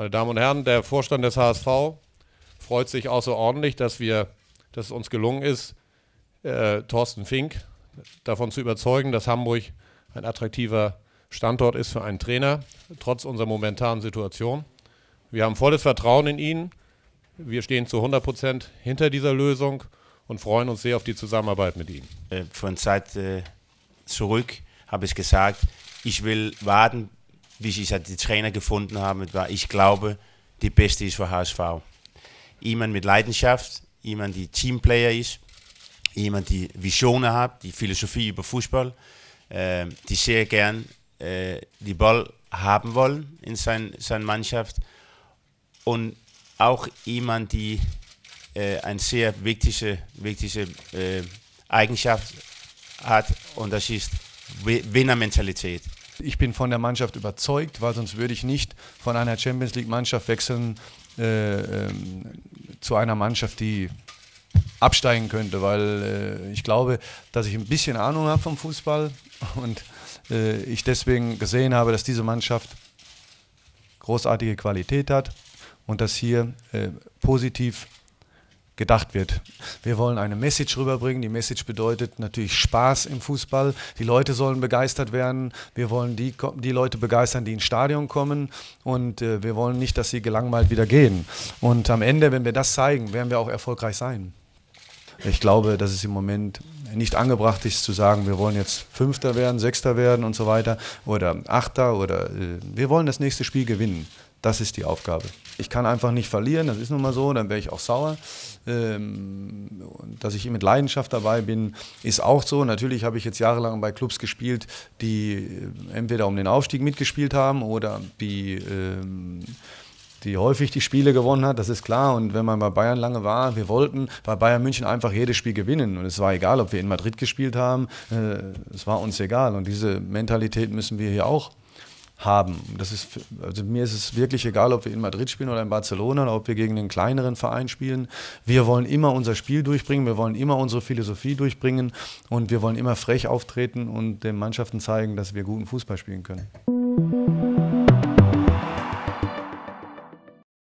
Meine Damen und Herren, der Vorstand des HSV freut sich außerordentlich, dass wir, dass es uns gelungen ist, äh, Thorsten Fink davon zu überzeugen, dass Hamburg ein attraktiver Standort ist für einen Trainer, trotz unserer momentanen Situation. Wir haben volles Vertrauen in ihn. Wir stehen zu 100 Prozent hinter dieser Lösung und freuen uns sehr auf die Zusammenarbeit mit ihm. Äh, von Zeit äh, zurück habe ich gesagt, ich will warten, bis ich die Trainer gefunden habe. Ich glaube, die beste ist für HSV. Jemand mit Leidenschaft, jemand, die Teamplayer ist, jemand, die Visionen hat, die Philosophie über Fußball, äh, die sehr gern äh, die Ball haben wollen in sein, seiner Mannschaft und auch jemand, die äh, eine sehr wichtige, wichtige äh, Eigenschaft hat und das ist Winnermentalität. Ich bin von der Mannschaft überzeugt, weil sonst würde ich nicht von einer Champions League Mannschaft wechseln äh, ähm, zu einer Mannschaft, die absteigen könnte, weil äh, ich glaube, dass ich ein bisschen Ahnung habe vom Fußball und äh, ich deswegen gesehen habe, dass diese Mannschaft großartige Qualität hat und dass hier äh, positiv gedacht wird. Wir wollen eine Message rüberbringen. Die Message bedeutet natürlich Spaß im Fußball. Die Leute sollen begeistert werden. Wir wollen die, die Leute begeistern, die ins Stadion kommen. Und äh, wir wollen nicht, dass sie gelangweilt wieder gehen. Und am Ende, wenn wir das zeigen, werden wir auch erfolgreich sein. Ich glaube, dass es im Moment nicht angebracht ist zu sagen, wir wollen jetzt Fünfter werden, Sechster werden und so weiter oder Achter oder äh, wir wollen das nächste Spiel gewinnen. Das ist die Aufgabe. Ich kann einfach nicht verlieren, das ist nun mal so, dann wäre ich auch sauer. Ähm, dass ich mit Leidenschaft dabei bin, ist auch so. Natürlich habe ich jetzt jahrelang bei Clubs gespielt, die äh, entweder um den Aufstieg mitgespielt haben oder die ähm, die häufig die Spiele gewonnen hat, das ist klar. Und wenn man bei Bayern lange war, wir wollten bei Bayern München einfach jedes Spiel gewinnen. Und es war egal, ob wir in Madrid gespielt haben, äh, es war uns egal. Und diese Mentalität müssen wir hier auch haben. Das ist, also mir ist es wirklich egal, ob wir in Madrid spielen oder in Barcelona oder ob wir gegen einen kleineren Verein spielen. Wir wollen immer unser Spiel durchbringen, wir wollen immer unsere Philosophie durchbringen und wir wollen immer frech auftreten und den Mannschaften zeigen, dass wir guten Fußball spielen können.